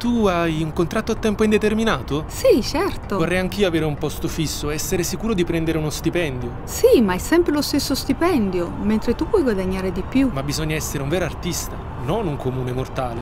Tu hai un contratto a tempo indeterminato? Sì, certo. Vorrei anch'io avere un posto fisso, essere sicuro di prendere uno stipendio. Sì, ma è sempre lo stesso stipendio, mentre tu puoi guadagnare di più. Ma bisogna essere un vero artista, non un comune mortale.